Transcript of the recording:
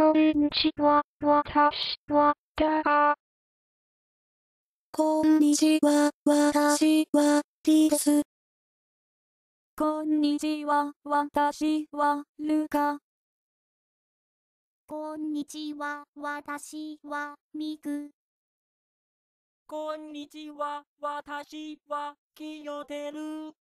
こんにちは、私は、だが。こんにちは、私は、です。こんにちは、私は、ルカ。こんにちは、私は、ミク。こんにちは、私は、キヨテル。